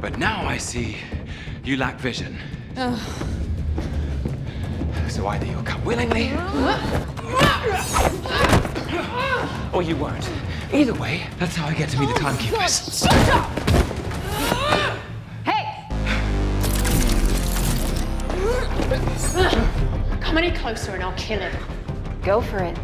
But now I see you lack vision. So either you'll come willingly, or you won't. Either way, that's how I get to be the timekeepers. Shut up! Hey! Come any closer and I'll kill him. Go for it.